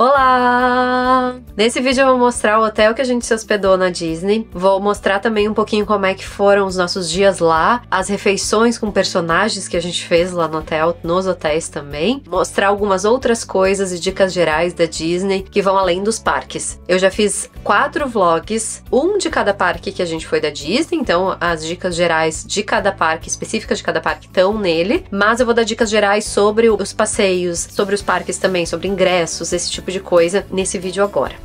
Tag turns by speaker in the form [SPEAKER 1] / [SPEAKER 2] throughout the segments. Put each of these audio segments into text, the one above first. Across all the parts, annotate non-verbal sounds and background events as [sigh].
[SPEAKER 1] Olá! Nesse vídeo eu vou mostrar o hotel que a gente se hospedou na Disney. Vou mostrar também um pouquinho como é que foram os nossos dias lá, as refeições com personagens que a gente fez lá no hotel, nos hotéis também. Mostrar algumas outras coisas e dicas gerais da Disney que vão além dos parques. Eu já fiz quatro vlogs, um de cada parque que a gente foi da Disney, então as dicas gerais de cada parque, específicas de cada parque, estão nele. Mas eu vou dar dicas gerais sobre os passeios, sobre os parques também, sobre ingressos, esse tipo tipo de coisa nesse vídeo agora agora.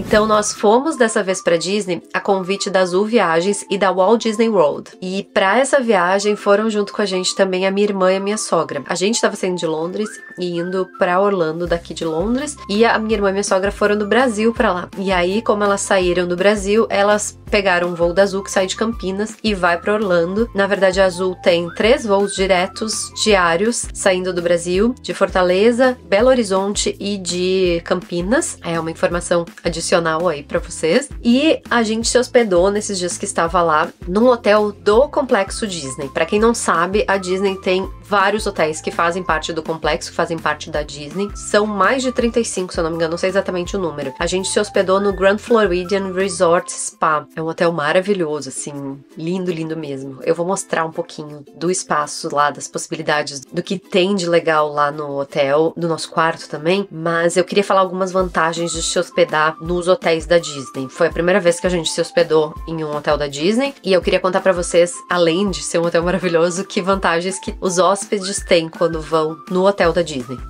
[SPEAKER 1] Então nós fomos dessa vez para Disney a convite da Azul Viagens e da Walt Disney World. E para essa viagem foram junto com a gente também a minha irmã e a minha sogra. A gente estava saindo de Londres e indo para Orlando daqui de Londres e a minha irmã e minha sogra foram do Brasil para lá. E aí como elas saíram do Brasil, elas pegaram um voo da Azul que sai de Campinas e vai para Orlando. Na verdade, a Azul tem três voos diretos diários saindo do Brasil, de Fortaleza, Belo Horizonte e de Campinas. É uma informação adicional aí para vocês. E a gente se hospedou nesses dias que estava lá num hotel do complexo Disney. Para quem não sabe, a Disney tem vários hotéis que fazem parte do complexo, fazem parte da Disney. São mais de 35, se eu não me engano, não sei exatamente o número. A gente se hospedou no Grand Floridian Resort Spa. É um hotel maravilhoso, assim, lindo, lindo mesmo. Eu vou mostrar um pouquinho do espaço lá, das possibilidades, do que tem de legal lá no hotel, do nosso quarto também, mas eu queria falar algumas vantagens de se hospedar nos hotéis da Disney. Foi a primeira vez que a gente se hospedou em um hotel da Disney e eu queria contar para vocês, além de ser um hotel maravilhoso, que vantagens que os hóspedes hóspedes têm quando vão no hotel da Disney.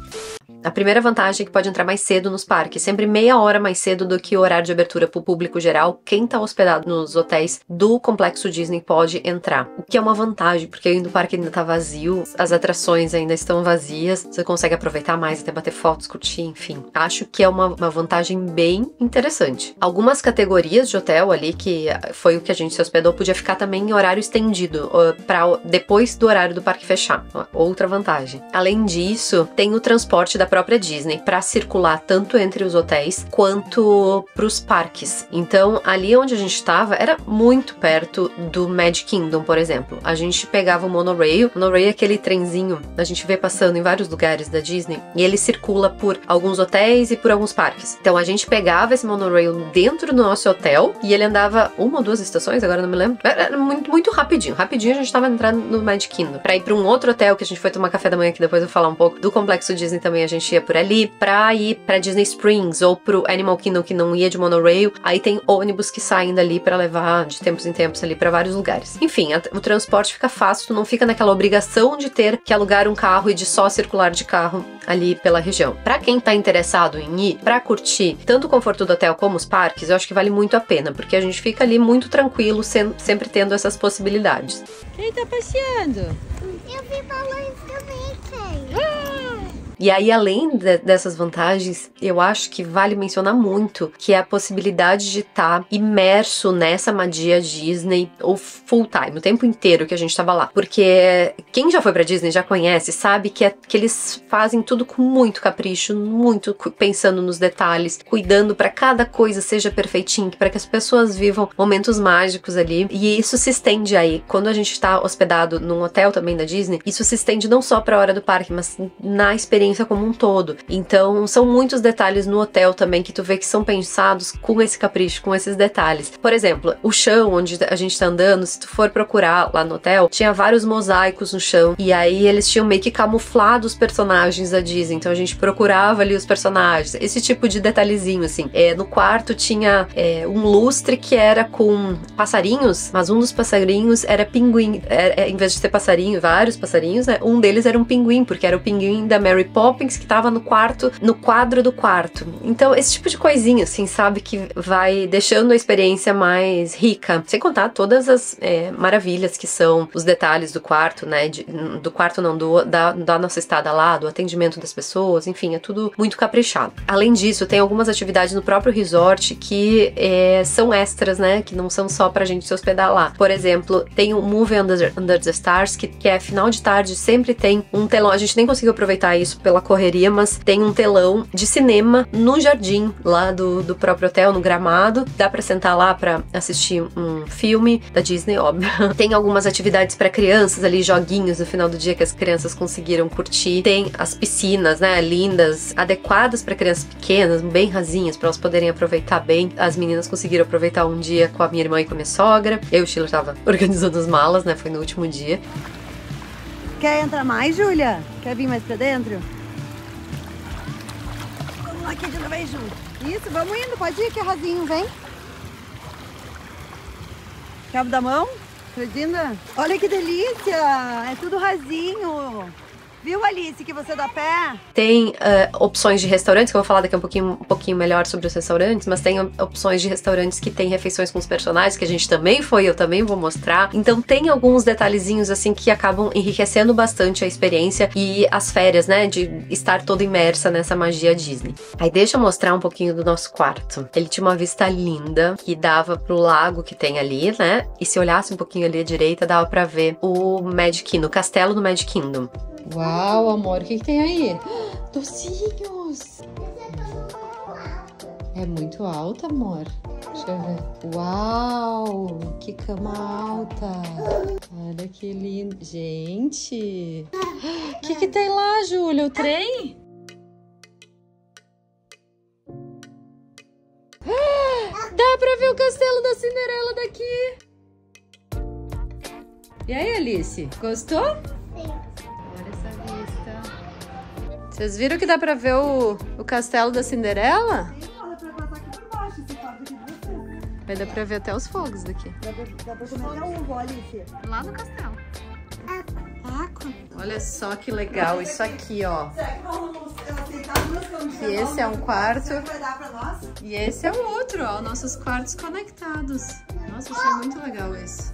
[SPEAKER 1] A primeira vantagem é que pode entrar mais cedo nos parques, sempre meia hora mais cedo do que o horário de abertura para o público geral. Quem está hospedado nos hotéis do complexo Disney pode entrar, o que é uma vantagem, porque ainda o parque ainda está vazio, as atrações ainda estão vazias, você consegue aproveitar mais, até bater fotos, curtir, enfim. Acho que é uma, uma vantagem bem interessante. Algumas categorias de hotel ali, que foi o que a gente se hospedou, podia ficar também em horário estendido, para depois do horário do parque fechar. Outra vantagem. Além disso, tem o transporte da própria Disney para circular tanto entre os hotéis quanto para os parques. Então, ali onde a gente estava era muito perto do Magic Kingdom, por exemplo. A gente pegava o monorail. O monorail é aquele trenzinho a gente vê passando em vários lugares da Disney e ele circula por alguns hotéis e por alguns parques. Então, a gente pegava esse monorail dentro do nosso hotel e ele andava uma ou duas estações, agora não me lembro. Era muito, muito rapidinho. Rapidinho a gente estava entrando no Magic Kingdom. Para ir para um outro hotel que a gente foi tomar café da manhã, que depois eu vou falar um pouco do complexo Disney também a gente gente ia por ali, pra ir pra Disney Springs ou pro Animal Kingdom que não ia de monorail, aí tem ônibus que saem dali para levar de tempos em tempos ali para vários lugares. Enfim, a, o transporte fica fácil, tu não fica naquela obrigação de ter que alugar um carro e de só circular de carro ali pela região. Para quem tá interessado em ir para curtir tanto o conforto do hotel como os parques, eu acho que vale muito a pena, porque a gente fica ali muito tranquilo, sempre tendo essas possibilidades.
[SPEAKER 2] Quem tá passeando?
[SPEAKER 3] Eu vi balões!
[SPEAKER 1] E aí, além de, dessas vantagens, eu acho que vale mencionar muito que é a possibilidade de estar tá imerso nessa magia Disney ou full time, o tempo inteiro que a gente estava lá. Porque quem já foi para Disney já conhece, sabe que, é, que eles fazem tudo com muito capricho, muito pensando nos detalhes, cuidando para cada coisa seja perfeitinho, para que as pessoas vivam momentos mágicos ali. E isso se estende aí. Quando a gente está hospedado num hotel também da Disney, isso se estende não só para a hora do parque, mas na experiência experiência como um todo. Então, são muitos detalhes no hotel também que tu vê que são pensados com esse capricho, com esses detalhes. Por exemplo, o chão onde a gente tá andando, se tu for procurar lá no hotel, tinha vários mosaicos no chão e aí eles tinham meio que camuflado os personagens da Disney. Então a gente procurava ali os personagens, esse tipo de detalhezinho assim. É, no quarto tinha é, um lustre que era com passarinhos, mas um dos passarinhos era pinguim. É, é, em vez de ter passarinho, vários passarinhos, né? Um deles era um pinguim, porque era o pinguim da Mary Poppins Poppins que tava no quarto, no quadro do quarto. Então, esse tipo de coisinha, assim, sabe, que vai deixando a experiência mais rica. Sem contar todas as é, maravilhas que são os detalhes do quarto, né? De, do quarto não, do, da, da nossa estada lá, do atendimento das pessoas, enfim, é tudo muito caprichado. Além disso, tem algumas atividades no próprio resort que é, são extras, né? Que não são só pra gente se hospedar lá. Por exemplo, tem o Movie Under, Under the Stars, que, que é final de tarde, sempre tem um telão. A gente nem conseguiu aproveitar isso pela correria, mas tem um telão de cinema no jardim lá do, do próprio hotel, no gramado. Dá para sentar lá para assistir um filme da Disney, óbvio. [laughs] tem algumas atividades para crianças ali, joguinhos no final do dia que as crianças conseguiram curtir. Tem as piscinas, né, lindas, adequadas para crianças pequenas, bem rasinhas, para elas poderem aproveitar bem. As meninas conseguiram aproveitar um dia com a minha irmã e com a minha sogra. Eu e o Sheila tava [laughs] organizando as malas, né? Foi no último dia.
[SPEAKER 2] Quer entrar mais, Júlia? Quer vir mais pra dentro? Vamos lá, que vem junto. Isso, vamos indo. Pode ir, que rasinho, vem. Cabo da mão? Fredinda? Olha que delícia! É tudo rasinho. Viu, Alice, que você dá pé?
[SPEAKER 1] Tem uh, opções de restaurantes, que eu vou falar daqui um pouquinho, um pouquinho melhor sobre os restaurantes, mas tem opções de restaurantes que tem refeições com os personagens, que a gente também foi, eu também vou mostrar. Então tem alguns detalhezinhos assim que acabam enriquecendo bastante a experiência e as férias, né? De estar toda imersa nessa magia Disney. Aí deixa eu mostrar um pouquinho do nosso quarto. Ele tinha uma vista linda que dava pro lago que tem ali, né? E se olhasse um pouquinho ali à direita, dava para ver o Magic Kingdom, o castelo do Magic Kingdom.
[SPEAKER 4] Uau, amor, o que, que tem aí? Docinhos! É muito alta, amor. Deixa eu ver. Uau, que cama alta. Olha que lindo. Gente, o que, que tem lá, Júlia? O trem? Dá pra ver o castelo da Cinderela daqui. E aí, Alice? Gostou? Vocês viram que dá pra ver o, o castelo da Cinderela? Vai dar pra ver até os fogos daqui.
[SPEAKER 2] Dá pra, dá pra comer até uva, Alice.
[SPEAKER 4] Lá no castelo. Olha só que legal isso aqui, ó. Que esse é um quarto. E esse é o outro, ó. Nossos quartos conectados. Nossa, achei muito legal esse.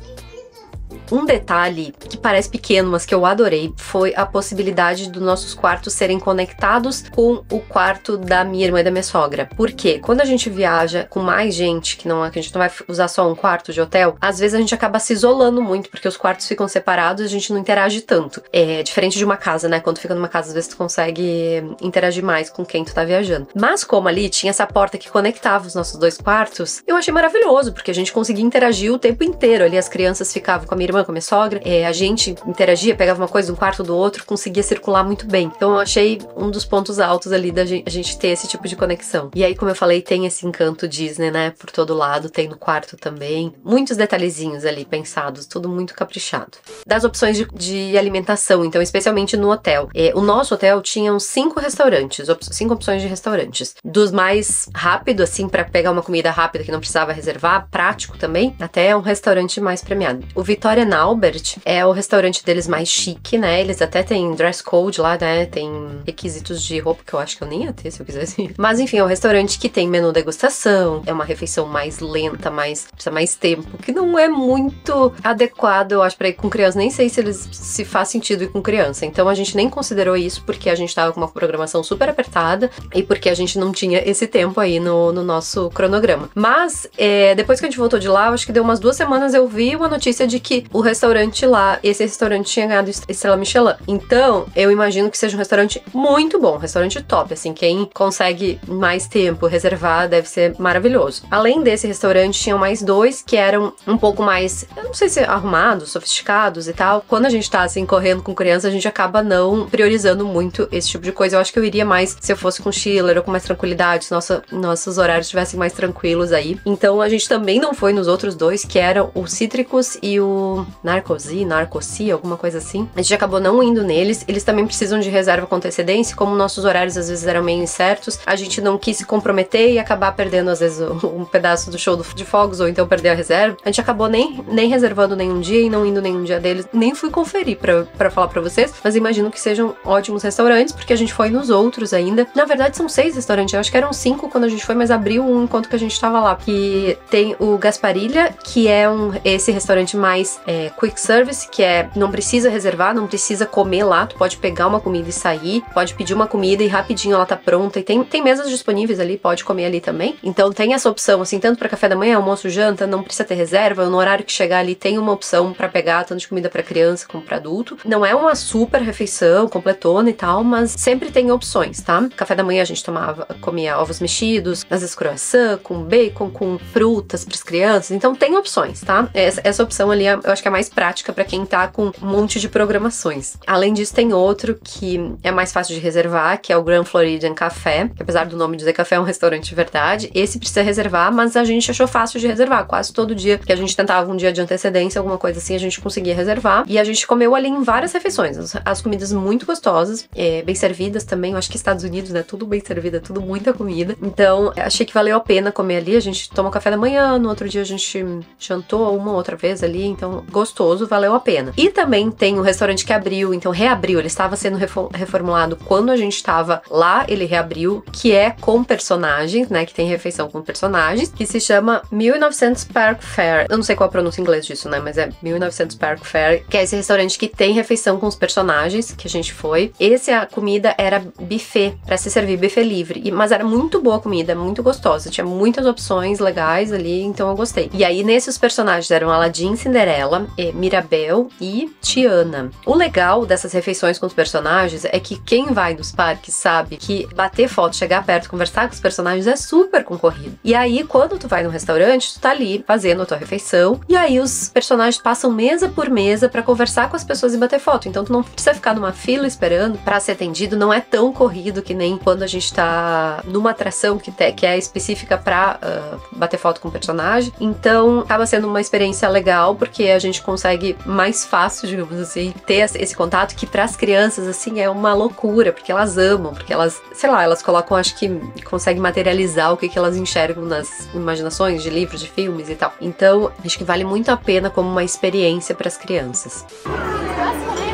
[SPEAKER 1] Um detalhe que parece pequeno, mas que eu adorei, foi a possibilidade dos nossos quartos serem conectados com o quarto da minha irmã e da minha sogra. Porque quando a gente viaja com mais gente, que não é, que a gente não vai usar só um quarto de hotel, às vezes a gente acaba se isolando muito, porque os quartos ficam separados e a gente não interage tanto. É diferente de uma casa, né? Quando fica numa casa, às vezes tu consegue interagir mais com quem tu tá viajando. Mas como ali tinha essa porta que conectava os nossos dois quartos, eu achei maravilhoso, porque a gente conseguia interagir o tempo inteiro. Ali as crianças ficavam com a minha irmã, com a minha sogra, é, a gente interagia, pegava uma coisa de um quarto do outro, conseguia circular muito bem. Então eu achei um dos pontos altos ali da gente, a gente ter esse tipo de conexão. E aí, como eu falei, tem esse encanto Disney, né, por todo lado, tem no quarto também. Muitos detalhezinhos ali pensados, tudo muito caprichado. Das opções de, de alimentação, então, especialmente no hotel. É, o nosso hotel tinha uns cinco restaurantes, op cinco opções de restaurantes. Dos mais rápido, assim, para pegar uma comida rápida que não precisava reservar, prático também, até um restaurante mais premiado. O Vitória Albert é o restaurante deles mais chique, né? Eles até têm dress code lá, né? Tem requisitos de roupa que eu acho que eu nem ia ter se eu quisesse. [laughs] Mas enfim, é um restaurante que tem menu degustação, é uma refeição mais lenta, mais precisa mais tempo, que não é muito adequado, eu acho, para ir com criança. Nem sei se eles se faz sentido ir com criança. Então a gente nem considerou isso porque a gente tava com uma programação super apertada e porque a gente não tinha esse tempo aí no, no nosso cronograma. Mas é, depois que a gente voltou de lá, acho que deu umas duas semanas eu vi uma notícia de que o restaurante lá, esse restaurante tinha ganhado estrela Michelin. Então, eu imagino que seja um restaurante muito bom, um restaurante top, assim, quem consegue mais tempo reservar deve ser maravilhoso. Além desse restaurante, tinham mais dois que eram um pouco mais, eu não sei se arrumados, sofisticados e tal. Quando a gente tá assim correndo com criança, a gente acaba não priorizando muito esse tipo de coisa. Eu acho que eu iria mais se eu fosse com Schiller ou com mais tranquilidade, se nossa, nossos horários estivessem mais tranquilos aí. Então a gente também não foi nos outros dois, que eram o Cítricos e o Narcosi, Narcosi, alguma coisa assim. A gente acabou não indo neles. Eles também precisam de reserva com antecedência, como nossos horários às vezes eram meio incertos, a gente não quis se comprometer e acabar perdendo às vezes um pedaço do show de fogos ou então perder a reserva. A gente acabou nem, nem reservando nenhum dia e não indo nenhum dia deles. Nem fui conferir para falar para vocês, mas imagino que sejam ótimos restaurantes, porque a gente foi nos outros ainda. Na verdade, são seis restaurantes, eu acho que eram cinco quando a gente foi, mas abriu um enquanto que a gente tava lá. Que tem o Gasparilha, que é um esse restaurante mais é, é, quick service, que é não precisa reservar, não precisa comer lá, tu pode pegar uma comida e sair, pode pedir uma comida e rapidinho ela tá pronta. E tem, tem mesas disponíveis ali, pode comer ali também. Então tem essa opção, assim, tanto para café da manhã, almoço, janta, não precisa ter reserva. No horário que chegar ali tem uma opção para pegar tanto de comida para criança como para adulto. Não é uma super refeição, completona e tal, mas sempre tem opções, tá? Café da manhã a gente tomava, comia ovos mexidos, às vezes croissant, com bacon, com frutas para as crianças. Então tem opções, tá? Essa, essa opção ali eu acho que é mais prática para quem tá com um monte de programações. Além disso, tem outro que é mais fácil de reservar, que é o Grand Floridian Café, que apesar do nome dizer café, é um restaurante de verdade. Esse precisa reservar, mas a gente achou fácil de reservar. Quase todo dia que a gente tentava um dia de antecedência, alguma coisa assim, a gente conseguia reservar. E a gente comeu ali em várias refeições. As, as comidas muito gostosas, é, bem servidas também. Eu acho que Estados Unidos, né? Tudo bem servido, tudo muita comida. Então, achei que valeu a pena comer ali. A gente tomou café da manhã, no outro dia a gente jantou uma outra vez ali. Então, gostoso, valeu a pena. E também tem um restaurante que abriu, então reabriu. Ele estava sendo reformulado quando a gente estava lá, ele reabriu, que é com personagens, né? Que tem refeição com personagens, que se chama 1900 Park Fair. Eu não sei qual a pronúncia em inglês disso, né? Mas é 1900 Park Fair, que é esse restaurante que tem refeição com os personagens que a gente foi. Esse a comida era buffet, para se servir buffet livre, mas era muito boa a comida, muito gostosa. Tinha muitas opções legais ali, então eu gostei. E aí nesses personagens eram Aladdin, Cinderela, Mirabel e Tiana. O legal dessas refeições com os personagens é que quem vai nos parques sabe que bater foto, chegar perto, conversar com os personagens é super concorrido. E aí, quando tu vai no restaurante, tu tá ali fazendo a tua refeição, e aí os personagens passam mesa por mesa para conversar com as pessoas e bater foto. Então tu não precisa ficar numa fila esperando para ser atendido, não é tão corrido que nem quando a gente tá numa atração que, te, que é específica para uh, bater foto com o personagem. Então acaba sendo uma experiência legal porque a gente consegue mais fácil, digamos assim, ter esse contato que para as crianças assim é uma loucura, porque elas amam, porque elas, sei lá, elas colocam, acho que conseguem materializar o que, que elas enxergam nas imaginações de livros, de filmes e tal. Então, acho que vale muito a pena como uma experiência para as crianças.
[SPEAKER 4] Bye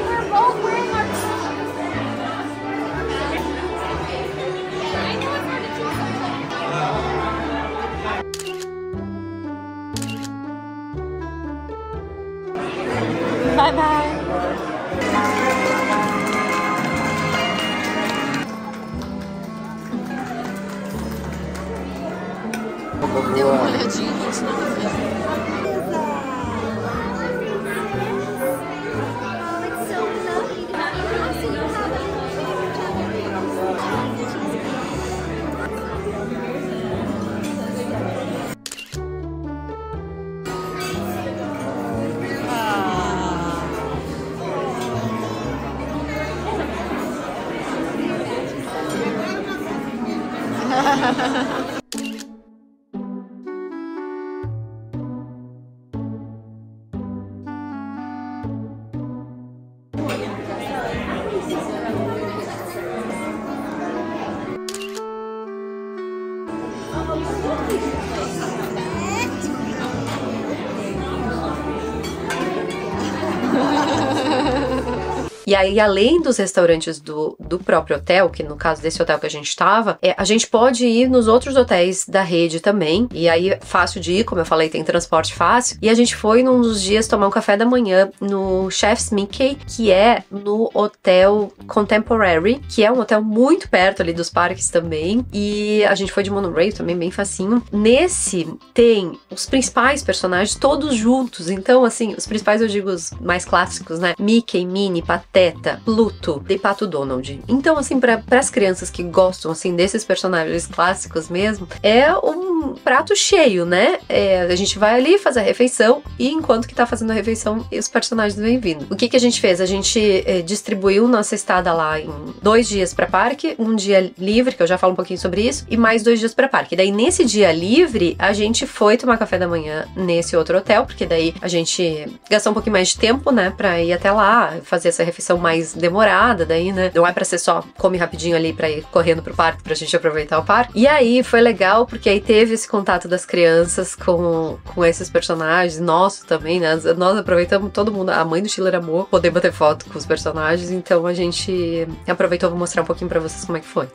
[SPEAKER 1] E aí, além dos restaurantes do, do próprio hotel, que no caso desse hotel que a gente estava, é, a gente pode ir nos outros hotéis da rede também. E aí, fácil de ir, como eu falei, tem transporte fácil. E a gente foi num dos dias tomar um café da manhã no Chef's Mickey, que é no Hotel Contemporary, que é um hotel muito perto ali dos parques também. E a gente foi de monorail também, bem facinho. Nesse tem os principais personagens todos juntos. Então, assim, os principais eu digo os mais clássicos, né? Mickey, Minnie, Pateta, Pluto e Pato Donald. Então, assim, para as crianças que gostam, assim, desses personagens clássicos mesmo, é um prato cheio, né? É, a gente vai ali fazer a refeição e enquanto que tá fazendo a refeição, os personagens vêm vindo. O que que a gente fez? A gente é, distribuiu nossa estada lá em dois dias para parque, um dia livre, que eu já falo um pouquinho sobre isso, e mais dois dias para parque. daí, nesse dia livre, a gente foi tomar café da manhã nesse outro hotel, porque daí a gente gastou um pouquinho mais de tempo, né, pra ir até lá, fazer essa refeição mais demorada, daí, né? Não é para ser só come rapidinho ali para ir correndo pro parque pra gente aproveitar o parque. E aí foi legal porque aí teve esse contato das crianças com, com esses personagens, nosso também, né? Nós aproveitamos todo mundo, a mãe do Schiller amou poder bater foto com os personagens, então a gente aproveitou vou mostrar um pouquinho para vocês como é que foi.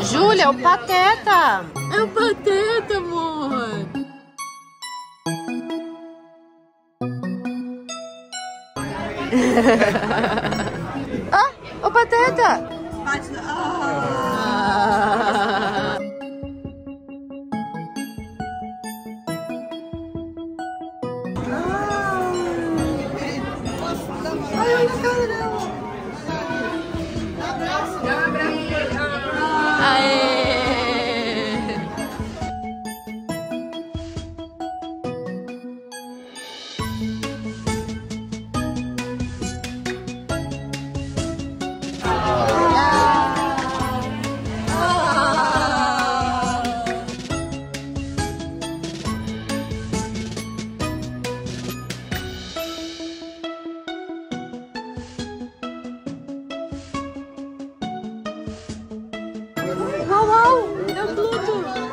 [SPEAKER 4] Júlia, o Pateta! É o Pateta, amor! [laughs] ah, ô Pateta!
[SPEAKER 2] Bate na... Ah.
[SPEAKER 4] Uau, uau! É o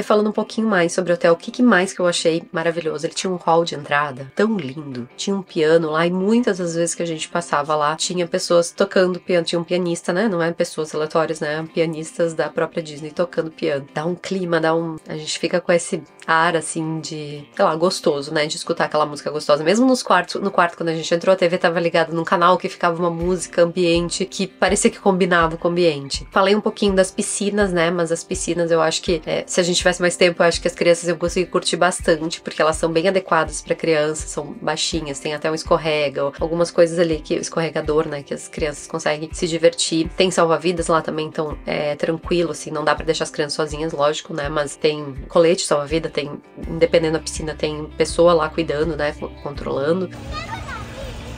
[SPEAKER 1] aí, falando um pouquinho mais sobre o hotel, o que, que mais que eu achei maravilhoso? Ele tinha um hall de entrada tão lindo, tinha um piano lá, e muitas das vezes que a gente passava lá, tinha pessoas tocando piano, tinha um pianista, né? Não é pessoas aleatórias, né? Pianistas da própria Disney tocando piano. Dá um clima, dá um. A gente fica com esse ar assim de, sei lá, gostoso, né? De escutar aquela música gostosa. Mesmo nos quartos, no quarto, quando a gente entrou, a TV tava ligada num canal que ficava uma música ambiente que parecia que combinava com o ambiente. Falei um pouquinho das piscinas, né? Mas as piscinas eu acho que é, se a gente tivesse mais tempo, eu acho que as crianças iam conseguir curtir bastante, porque elas são bem adequadas para crianças, são baixinhas, tem até um escorrega, algumas coisas ali que escorregador, né, que as crianças conseguem se divertir. Tem salva-vidas lá também, então é tranquilo assim, não dá para deixar as crianças sozinhas, lógico, né, mas tem colete salva-vida, tem dependendo da piscina tem pessoa lá cuidando, né, controlando.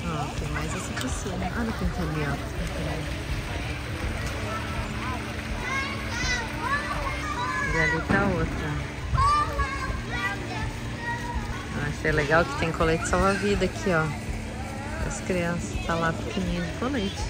[SPEAKER 4] Ó, tem mais essa piscina. Olha quem tá ali, ó. E ali tá outra. Ah, achei legal que tem colete salva-vida aqui, ó. As crianças tá lá pequenininho de colete.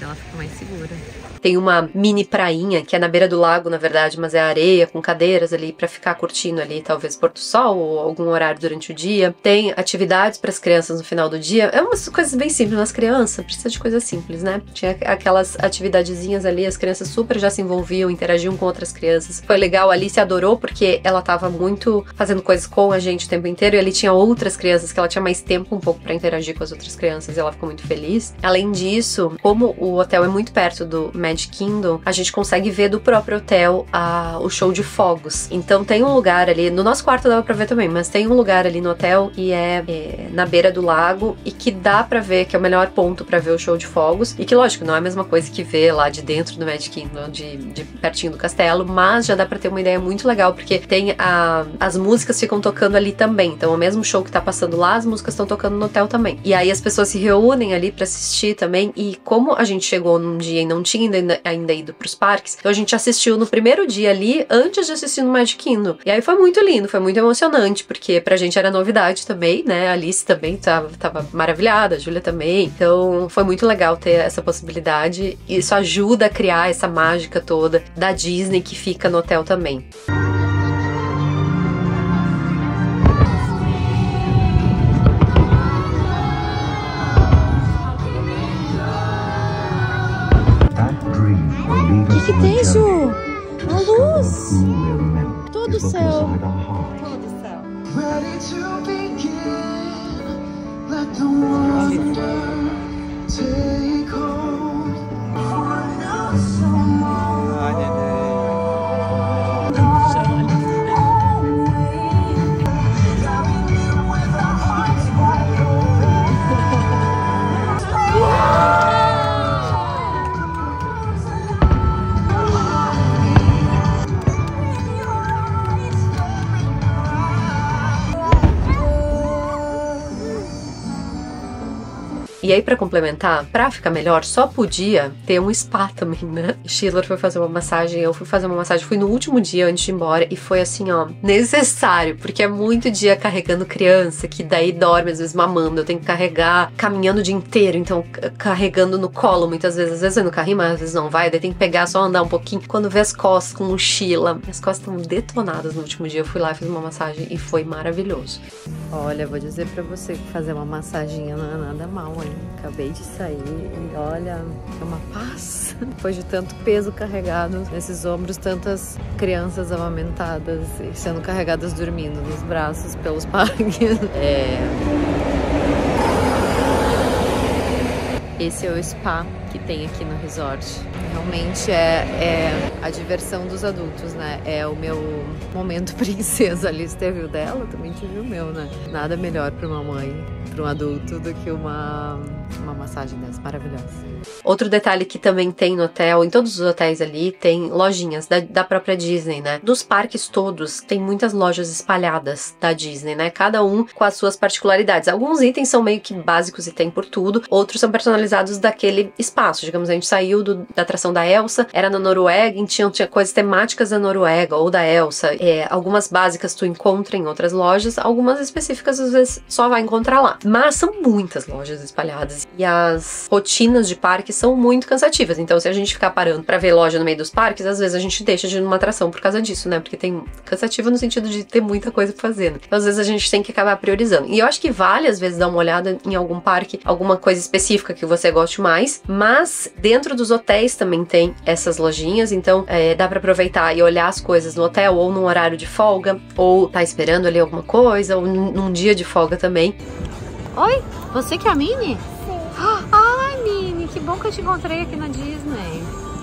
[SPEAKER 4] Ela fica mais segura.
[SPEAKER 1] Tem uma mini prainha que é na beira do lago, na verdade, mas é areia com cadeiras ali para ficar curtindo ali, talvez pôr do sol ou algum horário durante o dia. Tem atividades para as crianças no final do dia. É umas coisas bem simples, mas criança precisa de coisas simples, né? Tinha aquelas atividadezinhas ali, as crianças super já se envolviam, interagiam com outras crianças. Foi legal, a Alice adorou porque ela tava muito fazendo coisas com a gente o tempo inteiro e ali tinha outras crianças que ela tinha mais tempo um pouco para interagir com as outras crianças e ela ficou muito feliz. Além disso, como o hotel é muito perto do Magic Kingdom, a gente consegue ver do próprio hotel a, o show de fogos. Então tem um lugar ali, no nosso quarto dava pra ver também, mas tem um lugar ali no hotel e é, é na beira do lago e que dá pra ver que é o melhor ponto pra ver o show de fogos. E que, lógico, não é a mesma coisa que ver lá de dentro do Magic Kingdom, de, de pertinho do castelo, mas já dá pra ter uma ideia muito legal, porque tem a, as músicas ficam tocando ali também. Então, o mesmo show que tá passando lá, as músicas estão tocando no hotel também. E aí as pessoas se reúnem ali pra assistir também. E como a gente chegou num dia e não tinha ainda, ainda ido pros parques, então a gente assistiu no primeiro dia ali, antes de assistir no Magic Kingdom. E aí foi muito lindo, foi muito emocionante, porque pra gente era novidade também, né? A Alice também tava, tava maravilhada, a Júlia também. Então foi muito legal ter essa possibilidade. Isso ajuda a criar essa mágica toda da Disney que fica no hotel também.
[SPEAKER 4] O Luz! Todo céu.
[SPEAKER 2] Todo céu.
[SPEAKER 5] Ready
[SPEAKER 1] E aí, pra complementar, pra ficar melhor, só podia ter um spa também, né? [laughs] Schiller foi fazer uma massagem, eu fui fazer uma massagem, fui no último dia antes de ir embora e foi assim, ó, necessário, porque é muito dia carregando criança, que daí dorme, às vezes mamando, eu tenho que carregar caminhando o dia inteiro, então carregando no colo muitas vezes, às vezes vai no carrinho, mas às vezes não vai, daí tem que pegar, só andar um pouquinho. Quando vê as costas com mochila, minhas costas estão detonadas no último dia, eu fui lá, fiz uma massagem e foi maravilhoso. Olha, vou dizer pra você que fazer uma massaginha não é nada mal, hein? Acabei de sair e olha, é uma paz. [laughs] Depois de tanto peso carregado nesses ombros, tantas crianças amamentadas e sendo carregadas dormindo nos braços pelos [laughs] parques. É. Esse é o spa que tem aqui no resort. Realmente é, é a diversão dos adultos, né? É o meu momento [laughs] princesa. Ali teve o dela, também tive o meu, né? Nada melhor para uma mãe, para um adulto, do que uma, uma massagem dessa maravilhosa. Outro detalhe que também tem no hotel, em todos os hotéis ali, tem lojinhas da, da própria Disney, né? Dos parques todos, tem muitas lojas espalhadas da Disney, né? Cada um com as suas particularidades. Alguns itens são meio que básicos e tem por tudo, outros são personalizados daquele espaço. Digamos, a gente saiu do- da atração da Elsa, era na Noruega, e tinha, tinha coisas temáticas da Noruega ou da Elsa. É, algumas básicas tu encontra em outras lojas, algumas específicas às vezes só vai encontrar lá. Mas são muitas lojas espalhadas e as rotinas de parque são muito cansativas. Então, se a gente ficar parando pra ver loja no meio dos parques, às vezes a gente deixa de ir numa atração por causa disso, né? Porque tem cansativa no sentido de ter muita coisa pra fazer. Né? Então, às vezes a gente tem que acabar priorizando. E eu acho que vale às vezes dar uma olhada em algum parque, alguma coisa específica que você goste mais. Mas dentro dos hotéis também tem essas lojinhas, então é, dá pra aproveitar e olhar as coisas no hotel ou num horário de folga, ou tá esperando ali alguma coisa, ou num dia de folga também.
[SPEAKER 4] Oi, você que é a Minnie? [gasps] Ai, Minnie, que bom que eu te encontrei aqui na Disney.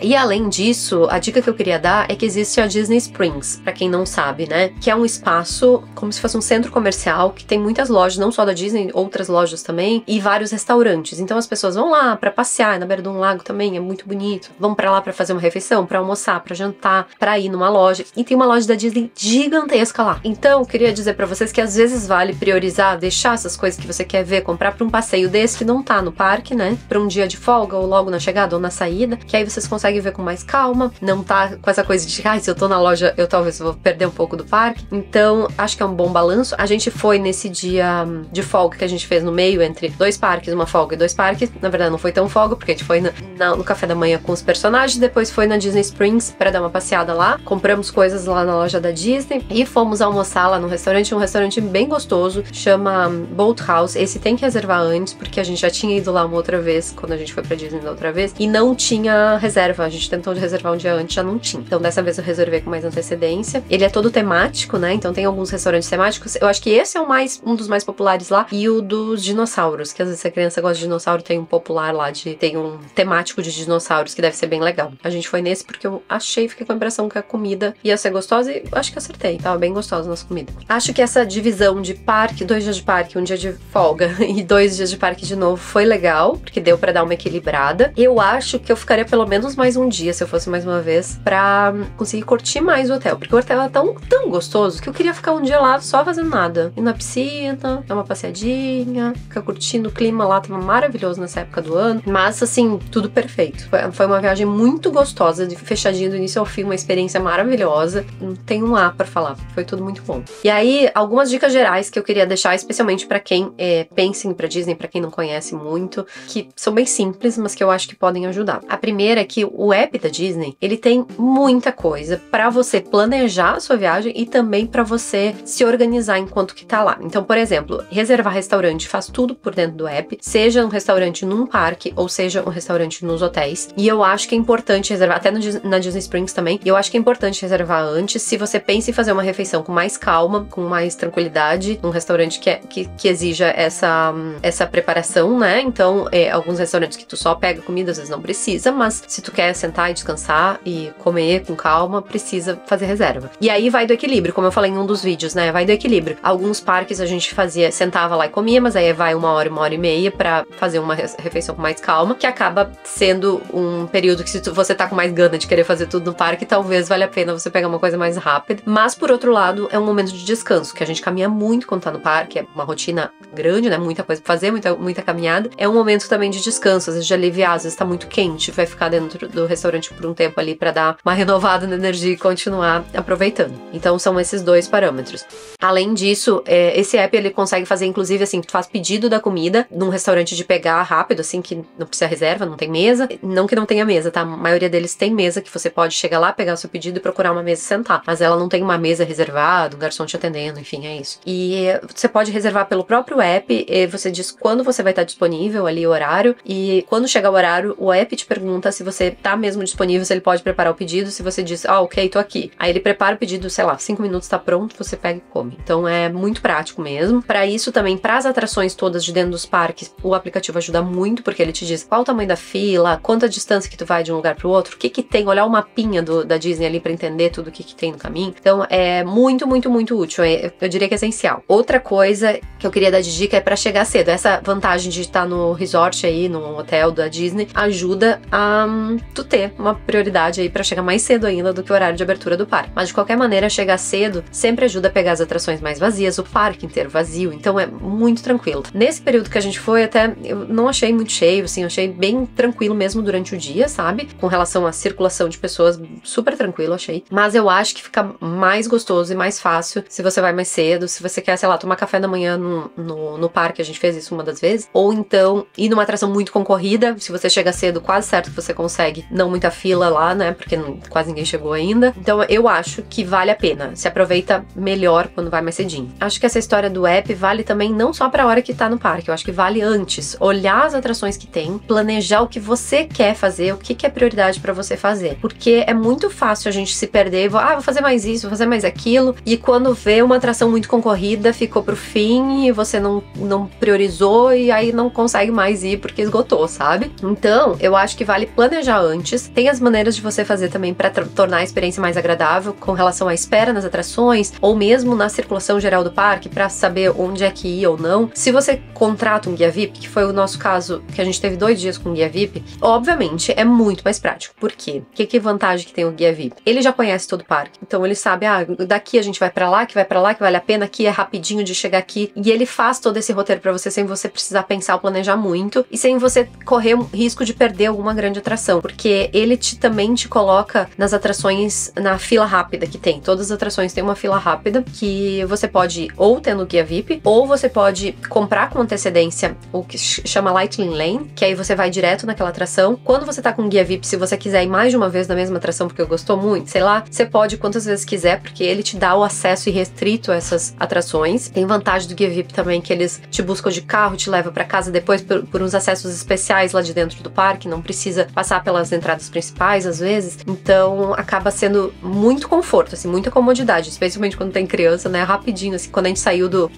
[SPEAKER 1] E além disso, a dica que eu queria dar é que existe a Disney Springs, pra quem não sabe, né? Que é um espaço como se fosse um centro comercial que tem muitas lojas, não só da Disney, outras lojas também, e vários restaurantes. Então as pessoas vão lá pra passear, na beira de um lago também, é muito bonito. Vão pra lá pra fazer uma refeição, pra almoçar, pra jantar, pra ir numa loja. E tem uma loja da Disney gigantesca lá. Então, eu queria dizer pra vocês que às vezes vale priorizar, deixar essas coisas que você quer ver, comprar pra um passeio desse que não tá no parque, né? Pra um dia de folga ou logo na chegada ou na saída, que aí vocês conseguem ver com mais calma, não tá com essa coisa de, ai, se eu tô na loja, eu talvez vou perder um pouco do parque. Então, acho que é um bom balanço. A gente foi nesse dia de folga que a gente fez no meio entre dois parques, uma folga e dois parques. Na verdade, não foi tão folga, porque a gente foi na- na- no café da manhã com os personagens, depois foi na Disney Springs para dar uma passeada lá. Compramos coisas lá na loja da Disney e fomos almoçar lá no restaurante, um restaurante bem gostoso, chama Boat House. Esse tem que reservar antes, porque a gente já tinha ido lá uma outra vez, quando a gente foi pra Disney da outra vez, e não tinha reserva. A gente tentou reservar um dia antes, já não tinha. Então dessa vez eu reservei com mais antecedência. Ele é todo temático, né? Então tem alguns restaurantes temáticos. Eu acho que esse é o mais um dos mais populares lá e o dos dinossauros, que às vezes a criança gosta de dinossauro, tem um popular lá de tem um temático de dinossauros que deve ser bem legal. A gente foi nesse porque eu achei, fiquei com a impressão que a comida ia ser gostosa e acho que acertei. Tava bem gostosa a nossa comida. Acho que essa divisão de parque, dois dias de parque, um dia de folga [laughs] e dois dias de parque de novo foi legal, porque deu pra dar uma equilibrada. Eu acho que eu ficaria pelo menos mais um dia, se eu fosse mais uma vez, pra conseguir curtir mais o hotel. Porque o hotel é tão, tão gostoso que eu queria ficar um dia lá só fazendo nada. Ir na piscina, dar uma passeadinha, ficar curtindo o clima lá, tava maravilhoso nessa época do ano. Mas, assim, tudo perfeito. Foi, uma viagem muito gostosa, de fechadinho do início ao fim, uma experiência maravilhosa. Não tem um A pra falar, foi tudo muito bom. E aí, algumas dicas gerais que eu queria deixar, especialmente pra quem é, pensa em ir pra Disney, pra quem não conhece muito, que são bem simples, mas que eu acho que podem ajudar. A primeira é que o app da Disney, ele tem muita coisa pra você planejar a sua viagem e também pra você se organizar enquanto que tá lá. Então, por exemplo, reservar restaurante faz tudo por dentro do app, seja um restaurante num parque ou seja um restaurante nos hotéis. E eu acho que é importante reservar, até no na Disney Springs também, eu acho que é importante reservar antes, se você pensa em fazer uma refeição com mais calma, com mais tranquilidade, num restaurante que, é- que, que exija essa, essa preparação, né? Então, é, alguns restaurantes que tu só pega comida, às vezes não precisa, mas se tu quer quer sentar e descansar e comer com calma, precisa fazer reserva. E aí vai do equilíbrio, como eu falei em um dos vídeos, né? Vai do equilíbrio. Alguns parques a gente fazia, sentava lá e comia, mas aí vai uma hora, uma hora e meia para fazer uma refeição com mais calma, que acaba sendo um período que se você tá com mais gana de querer fazer tudo no parque, talvez valha a pena você pegar uma coisa mais rápida. Mas por outro lado, é um momento de descanso, que a gente caminha muito quando tá no parque, é uma rotina grande, né? Muita coisa pra fazer, muita, muita caminhada. É um momento também de descanso, às vezes de aliviar, às vezes tá muito quente, vai ficar dentro do restaurante por um tempo ali para dar uma renovada na energia e continuar aproveitando. Então são esses dois parâmetros. Além disso, é, esse app ele consegue fazer, inclusive, assim, tu faz pedido da comida num restaurante de pegar rápido, assim, que não precisa reserva, não tem mesa. Não que não tenha mesa, tá? A maioria deles tem mesa que você pode chegar lá, pegar o seu pedido e procurar uma mesa e sentar. Mas ela não tem uma mesa reservada, um garçom te atendendo, enfim, é isso. E você pode reservar pelo próprio app, você diz quando você vai estar disponível ali, o horário, e quando chegar o horário, o app te pergunta se você tá mesmo disponível, se ele pode preparar o pedido, se você diz, ah, ok, tô aqui. Aí ele prepara o pedido, sei lá, cinco minutos tá pronto, você pega e come. Então é muito prático mesmo. Para isso também, para as atrações todas de dentro dos parques, o aplicativo ajuda muito, porque ele te diz qual o tamanho da fila, quanta distância que tu vai de um lugar para o outro, o que que tem, olhar o mapinha do, da Disney ali para entender tudo o que que tem no caminho. Então é muito, muito, muito útil. É, eu diria que é essencial. Outra coisa que eu queria dar de dica é para chegar cedo. Essa vantagem de estar no resort aí, no hotel da Disney, ajuda a um, tu ter uma prioridade aí para chegar mais cedo ainda do que o horário de abertura do parque. Mas de qualquer maneira, chegar cedo sempre ajuda a pegar as atrações mais vazias, o parque inteiro vazio, então é muito tranquilo. Nesse período que a gente foi, até eu não achei muito cheio, assim, achei bem tranquilo mesmo durante o dia, sabe? Com relação à circulação de pessoas, super tranquilo, achei. Mas eu acho que fica mais gostoso e mais fácil se você vai mais cedo, se você quer, sei lá, tomar café da manhã no, no, no parque, a gente fez isso uma das vezes, ou então ir numa atração muito concorrida, se você chega cedo, quase certo que você consegue, não muita fila lá, né? Porque quase ninguém chegou ainda. Então eu acho que vale a pena. Se aproveita melhor quando vai mais cedinho. Acho que essa história do app vale também não só para a hora que tá no parque, eu acho que vale antes. Olhar as atrações que tem, planejar o que você quer fazer, o que, que é prioridade para você fazer. Porque é muito fácil a gente se perder, vou, ah, vou fazer mais isso, vou fazer mais aquilo, e quando vê uma atração muito concorrida, ficou pro fim e você não, não priorizou e aí não consegue mais ir porque esgotou, sabe? Então, eu acho que vale planejar antes. Tem as maneiras de você fazer também para tornar a experiência mais agradável com relação à espera nas atrações ou mesmo na circulação geral do parque para saber onde é que ir ou não. Se você contrata um guia VIP, que foi o nosso caso, que a gente teve dois dias com guia VIP, obviamente é muito mais prático. Por quê? Que, que vantagem que tem o guia VIP? Ele já conhece todo o parque, então ele sabe, ah, daqui a gente vai para lá, que vai para lá, que vale a pena, aqui é rapidinho de chegar aqui, e ele faz todo esse roteiro para você sem você precisar pensar ou planejar muito e sem você correr o risco de perder alguma grande atração, porque ele te, também te coloca nas atrações na fila rápida que tem. Todas as atrações têm uma fila rápida que você pode ou ter no guia VIP, ou você pode comprar com antecedência o que chama Lightning Lane, que aí você vai direto naquela atração. Quando você tá com guia VIP, se você quiser ir mais de uma vez na mesma atração porque gostou muito, sei lá, você pode quantas vezes quiser, porque ele te dá o acesso irrestrito a essas atrações. Tem vantagem do guia VIP também que eles te buscam de carro, te levam para casa depois por, por uns acessos especiais lá de dentro do parque, não precisa passar pelas entradas principais às vezes. Então acaba sendo muito conforto, assim, muita comodidade, especialmente quando tem criança, né? Rapidinho, assim, quando a gente saiu do,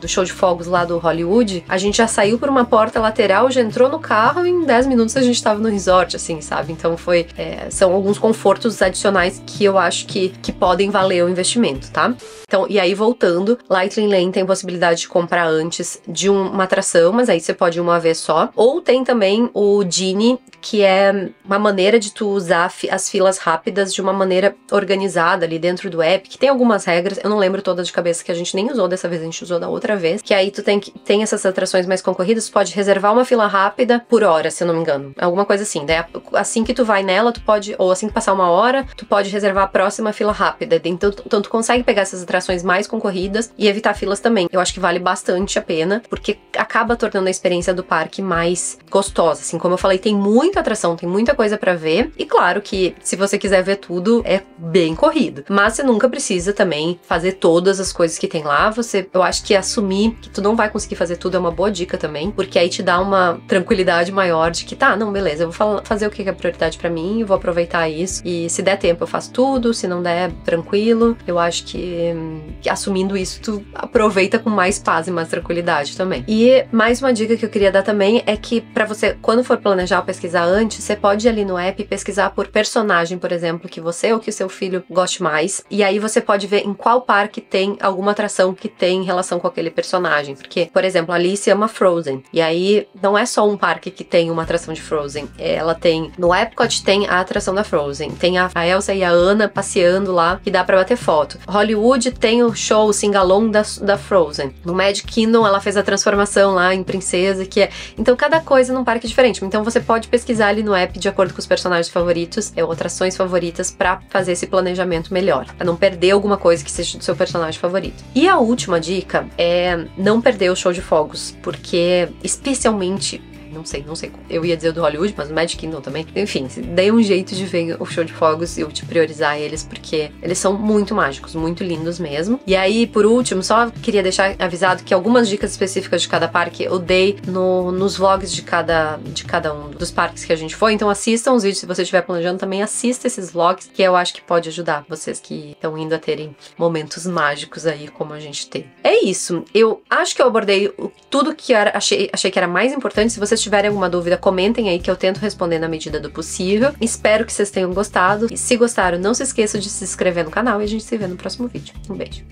[SPEAKER 1] do show de fogos lá do Hollywood, a gente já saiu por uma porta lateral, já entrou no carro e em 10 minutos a gente tava no resort, assim, sabe? Então foi. É, são alguns confortos adicionais que eu acho que, que podem valer o investimento, tá? Então, e aí voltando, Lightning Lane tem possibilidade de comprar antes de uma atração, mas aí você pode ir uma vez só. Ou tem também o Genie, que é uma maneira de tu usar as filas rápidas de uma maneira organizada ali dentro do app, que tem algumas regras, eu não lembro todas de cabeça que a gente nem usou dessa vez, a gente usou da outra vez, que aí tu tem tem essas atrações mais concorridas, tu pode reservar uma fila rápida por hora, se eu não me engano. Alguma coisa assim. Daí assim que tu vai nela, tu pode ou assim que passar uma hora, tu pode reservar a próxima fila rápida. Então, então tu consegue pegar essas atrações mais concorridas e evitar filas também. Eu acho que vale bastante a pena, porque acaba tornando a experiência do parque mais gostosa. Assim, como eu falei, tem muita atração, tem muita coisa para ver. E claro que se você quiser ver tudo, é bem corrido. Mas você nunca precisa também fazer todas as coisas que tem lá. Você, eu acho que assumir que tu não vai conseguir fazer tudo é uma boa dica também, porque aí te dá uma tranquilidade maior de que tá, não, beleza, eu vou fazer o que é prioridade para mim, vou aproveitar isso. E se der tempo eu faço tudo, se não der, tranquilo. Eu acho que, que assumindo isso, tu aproveita com mais paz e mais tranquilidade também. E mais uma dica que eu queria dar também é que para você, quando for planejar ou pesquisar antes, você pode ali no app pesquisar por personagem, por exemplo, que você ou que o seu filho goste mais. E aí você pode ver em qual parque tem alguma atração que tem relação com aquele personagem. Porque, por exemplo, Alice ama Frozen. E aí não é só um parque que tem uma atração de Frozen. Ela tem. No Epcot tem a atração da Frozen. Tem a, Elsa e a Anna passeando lá, que dá para bater foto. Hollywood tem o show, o singalong da, da Frozen. No Magic Kingdom ela fez a transformação lá em princesa, que é. Então cada coisa num parque diferente. Então você pode pesquisar ali no app de acordo com os personagens favoritos, é, ou atrações favoritas, para fazer esse planejamento melhor. Pra não perder alguma coisa que seja do seu personagem favorito. E a última dica é não perder o show de fogos, porque especialmente não sei, não sei. Eu ia dizer do Hollywood, mas o Magic Kingdom também. Enfim, dei um jeito de ver o show de fogos e eu te priorizar eles, porque eles são muito mágicos, muito lindos mesmo. E aí, por último, só queria deixar avisado que algumas dicas específicas de cada parque eu dei no, nos vlogs de cada, de cada um dos parques que a gente foi. Então assistam os vídeos, se você estiver planejando também, assista esses vlogs, que eu acho que pode ajudar vocês que estão indo a terem momentos mágicos aí, como a gente tem. É isso. Eu acho que eu abordei tudo que era, achei, achei que era mais importante. Se vocês tiverem alguma dúvida, comentem aí que eu tento responder na medida do possível. Espero que vocês tenham gostado. E se gostaram, não se esqueçam de se inscrever no canal e a gente se vê no próximo vídeo. Um beijo.